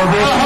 Roberto.